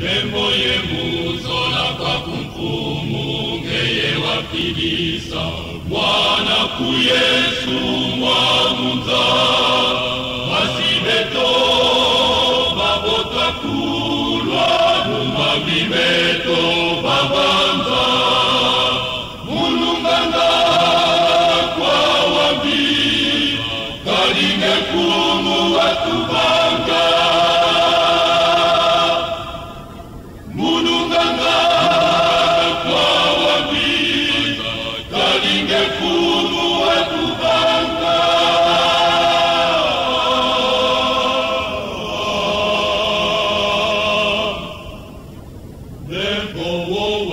Ulembo ye muzola kwa kumpumuge ye wapilisa. Bwana ku Yesu mwa muzaa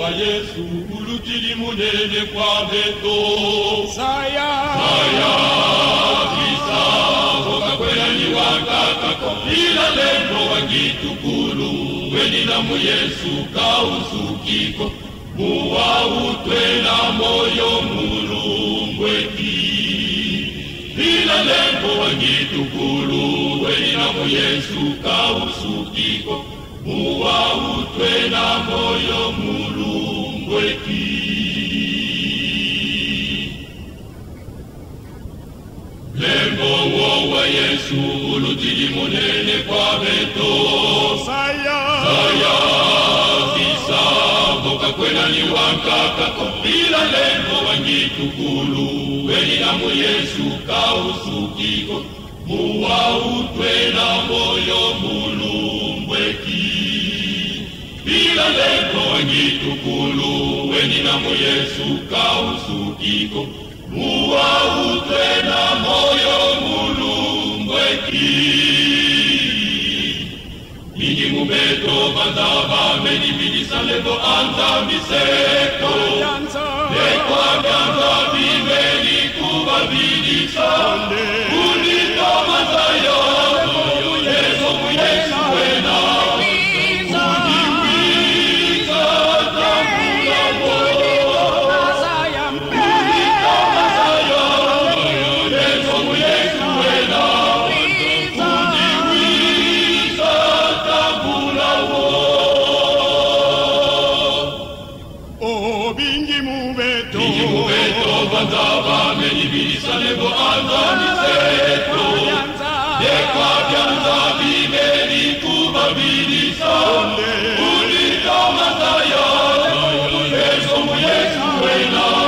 Lembo wa Yesu ulukili munene kwa beto saya Aya visa ni wakakako Ila lembo wa kitukulu Weni na mu Yesu kausukiko Muwa utwe na moyo mulungweki Ila lembo wa kitukulu Weni na mu Yesu kausukiko Muwa utwe na moyo mulungweki Lembo wo wa Yesu ulutili munene kwa beto saya. Aya visa boka kwena ni wakakako Bila lembo wangitukulu Weni na mu Yesu kausukiko Muwa utwe na lembo wangitukulu Weni na Yesu kausukiko Muwa utwe na moyo mulumbweki Ninyi mubeto bazaba menibidisa lebo anza yanza Lekwa vyanza vimeni kubabilisa mubeto bazaba menibidisa lebo anza miseto yanza Lekwa vyanza vimeni kubabilisa Kulito mazayo Yesu mu Yesu wena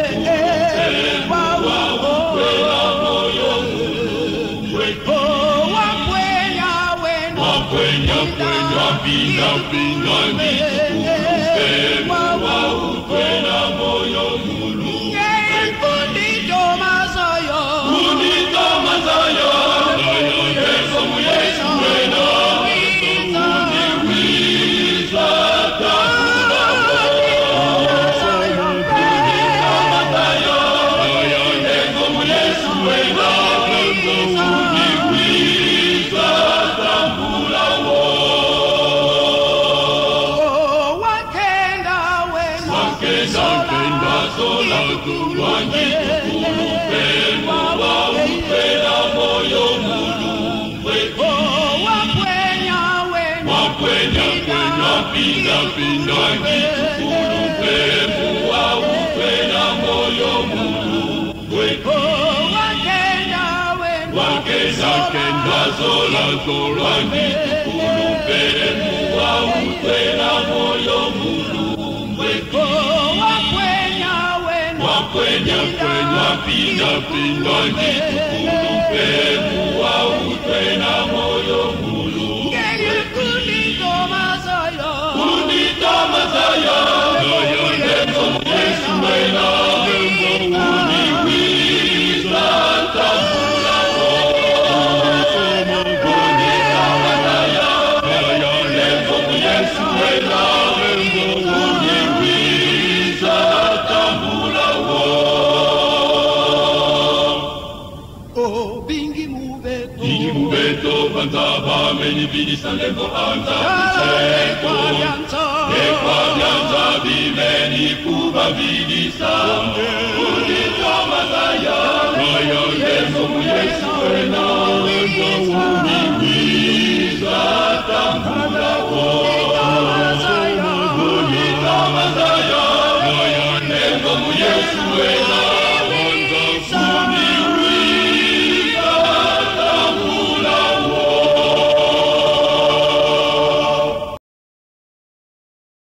põe a vida, o pinho, o moyo mulumbwe wakenda kenda zola zola ngitukupe Muwa Penha, penha, filha, filha de tucurupé kwanza bamenibidisane kuanza vicheko vyekwa vyanza vimenikubabidisa ulichomaza yanoyo Yesu Yesu wena wendo uniwiza tambula wogo ulichomaza yanoyo Yesu wena